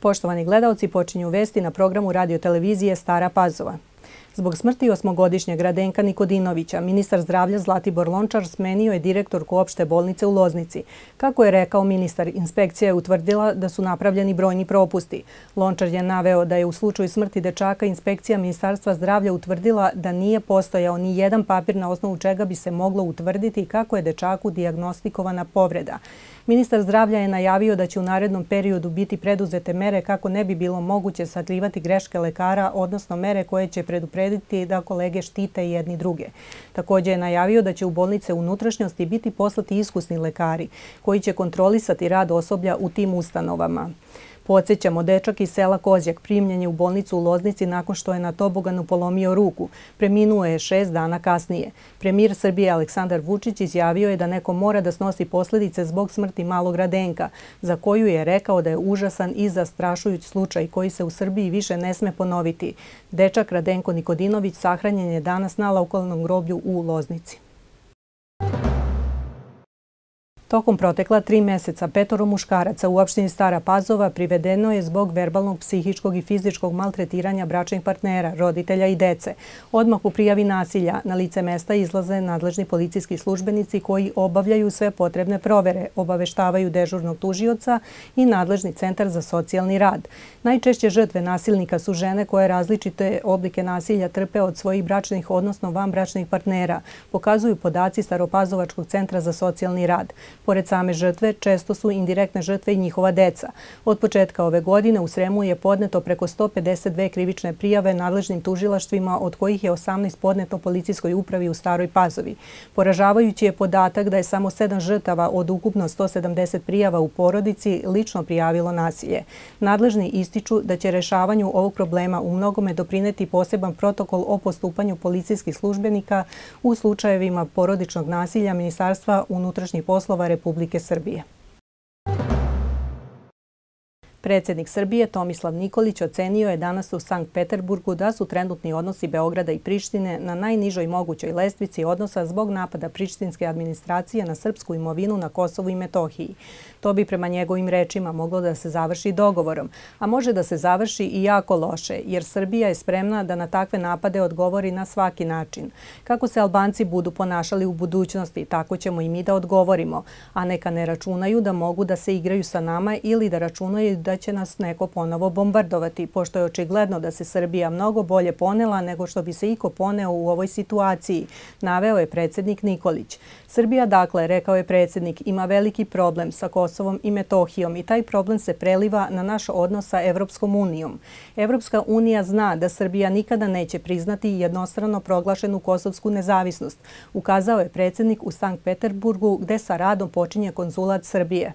Poštovani gledalci, počinju vesti na programu radiotelevizije Stara Pazova. Zbog smrti osmogodišnjeg Radenka Nikodinovića, ministar zdravlja Zlatibor Lončar smenio je direktorku opšte bolnice u Loznici. Kako je rekao ministar, inspekcija je utvrdila da su napravljeni brojni propusti. Lončar je naveo da je u slučaju smrti dečaka inspekcija Ministarstva zdravlja utvrdila da nije postojao ni jedan papir na osnovu čega bi se moglo utvrditi kako je dečaku diagnostikovana povreda. Ministar zdravlja je najavio da će u narednom periodu biti preduzete mere kako ne bi bilo moguće sakrivati greške lekara, odnosno mere koje će preduprediti da kolege štite jedni druge. Također je najavio da će u bolnice unutrašnjosti biti poslati iskusni lekari koji će kontrolisati rad osoblja u tim ustanovama. Podsećamo, dečak iz sela Kozjak primljen je u bolnicu u Loznici nakon što je na toboganu polomio ruku. Preminuo je šest dana kasnije. Premijer Srbije Aleksandar Vučić izjavio je da neko mora da snosi posljedice zbog smrti malog Radenka, za koju je rekao da je užasan i zastrašujuć slučaj koji se u Srbiji više ne sme ponoviti. Dečak Radenko Nikodinović sahranjen je danas na laukolnom groblju u Loznici. Tokom protekla tri meseca petoro muškaraca u opštini Stara Pazova privedeno je zbog verbalnog, psihičkog i fizičkog maltretiranja bračnih partnera, roditelja i dece. Odmah u prijavi nasilja na lice mesta izlaze nadležni policijski službenici koji obavljaju sve potrebne provere, obaveštavaju dežurnog tužioca i nadležni centar za socijalni rad. Najčešće žrtve nasilnika su žene koje različite oblike nasilja trpe od svojih bračnih, odnosno van bračnih partnera, pokazuju podaci Staropazovačkog centra za socijalni rad. Pored same žrtve, često su indirektne žrtve i njihova deca. Od početka ove godine u Sremu je podneto preko 152 krivične prijave nadležnim tužilaštvima, od kojih je 18 podneto policijskoj upravi u Staroj Pazovi. Poražavajući je podatak da je samo 7 žrtava od ukupno 170 prijava u porodici lično prijavilo nasilje. Nadležni ističu da će rešavanju ovog problema u mnogome doprineti poseban protokol o postupanju policijskih službenika u slučajevima porodičnog nasilja Ministarstva unutrašnjih poslova Republike Srbije. Predsjednik Srbije Tomislav Nikolić ocenio je danas u Sankt Peterburgu da su trenutni odnosi Beograda i Prištine na najnižoj mogućoj lestvici odnosa zbog napada prištinske administracije na srpsku imovinu na Kosovu i Metohiji. To bi prema njegovim rečima moglo da se završi dogovorom, a može da se završi i jako loše, jer Srbija je spremna da na takve napade odgovori na svaki način. Kako se Albanci budu ponašali u budućnosti, tako ćemo i mi da odgovorimo, a neka ne računaju da mogu da se igraju sa nama ili da računaju da će nas neko ponovo bombardovati, pošto je očigledno da se Srbija mnogo bolje ponela nego što bi se iko poneo u ovoj situaciji, naveo je predsjednik Nikolić. Srbija, dakle, rekao je predsjednik, ima veliki problem sa Kosovom i Metohijom i taj problem se preliva na naš odnos sa Evropskom unijom. Evropska unija zna da Srbija nikada neće priznati jednostrano proglašenu kosovsku nezavisnost, ukazao je predsjednik u Sankt Peterburgu gde sa radom počinje konzulat Srbije.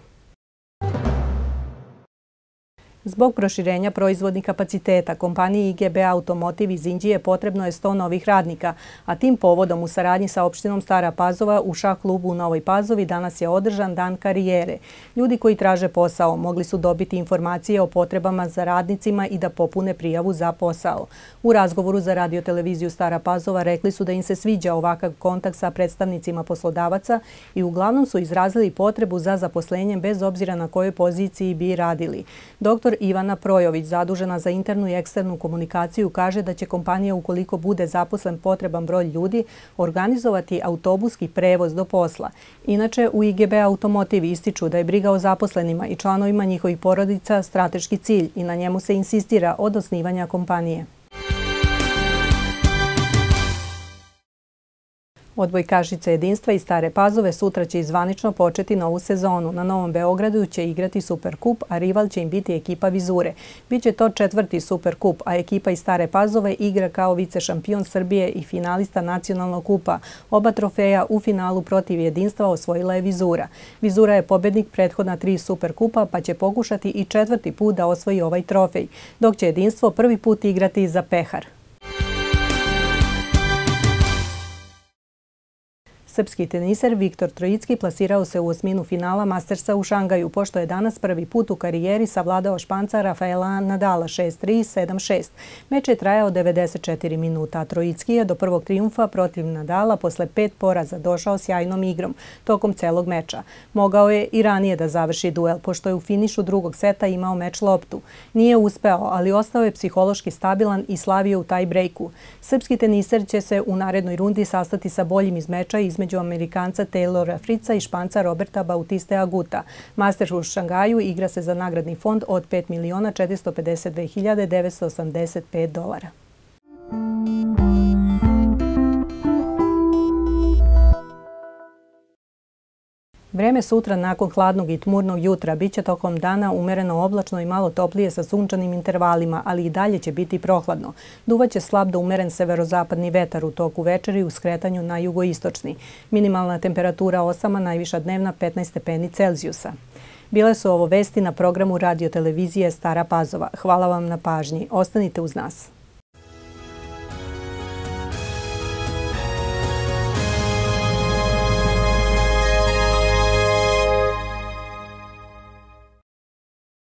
Zbog proširenja proizvodnih kapaciteta kompaniji IGB Automotiv iz Indije potrebno je 100 novih radnika, a tim povodom u saradnji sa opštinom Stara Pazova u šah klubu u Novoj Pazovi danas je održan dan karijere. Ljudi koji traže posao mogli su dobiti informacije o potrebama za radnicima i da popune prijavu za posao. U razgovoru za radioteleviziju Stara Pazova rekli su da im se sviđa ovakav kontakt sa predstavnicima poslodavaca i uglavnom su izrazili potrebu za zaposlenjem bez obzira na kojoj poziciji bi radili. Doktor Ivana Projović, zadužena za internu i eksternu komunikaciju, kaže da će kompanija, ukoliko bude zaposlen potreban broj ljudi, organizovati autobuski prevoz do posla. Inače, u IGB Automotiv ističu da je briga o zaposlenima i članovima njihovih porodica strateški cilj i na njemu se insistira od osnivanja kompanije. Odbojkašice jedinstva i Stare Pazove sutra će izvanično početi novu sezonu. Na Novom Beogradu će igrati Superkup, a rival će im biti ekipa Vizure. Biće to četvrti Superkup, a ekipa iz Stare Pazove igra kao vice šampion Srbije i finalista nacionalnog kupa. Oba trofeja u finalu protiv jedinstva osvojila je Vizura. Vizura je pobednik prethodna tri Superkupa, pa će pokušati i četvrti put da osvoji ovaj trofej, dok će jedinstvo prvi put igrati za pehar. Srpski teniser Viktor Trojicki plasirao se u osminu finala Mastersa u Šangaju, pošto je danas prvi put u karijeri savladao španca Rafaela Nadala 6-3, 7-6. Meč je trajao 94 minuta, a Trojicki je do prvog triumfa protiv Nadala posle pet poraza došao sjajnom igrom tokom celog meča. Mogao je i ranije da završi duel, pošto je u finišu drugog seta imao meč loptu. Nije uspeo, ali ostao je psihološki stabilan i slavio u taj brejku. Srpski teniser će se u narednoj rundi sastati sa boljim iz meča između između Amerikanca Taylora Fritza i Španca Roberta Bautiste Aguta. Masters u Šangaju igra se za nagradni fond od 5 miliona 452 985 dolara. Vreme sutra nakon hladnog i tmurnog jutra biće tokom dana umereno oblačno i malo toplije sa sunčanim intervalima, ali i dalje će biti prohladno. Duvaće slab da umeren severozapadni vetar u toku večeri u skretanju na jugoistočni. Minimalna temperatura 8, najviša dnevna 15 stepeni Celzijusa. Bile su ovo vesti na programu radiotelevizije Stara Pazova. Hvala vam na pažnji. Ostanite uz nas.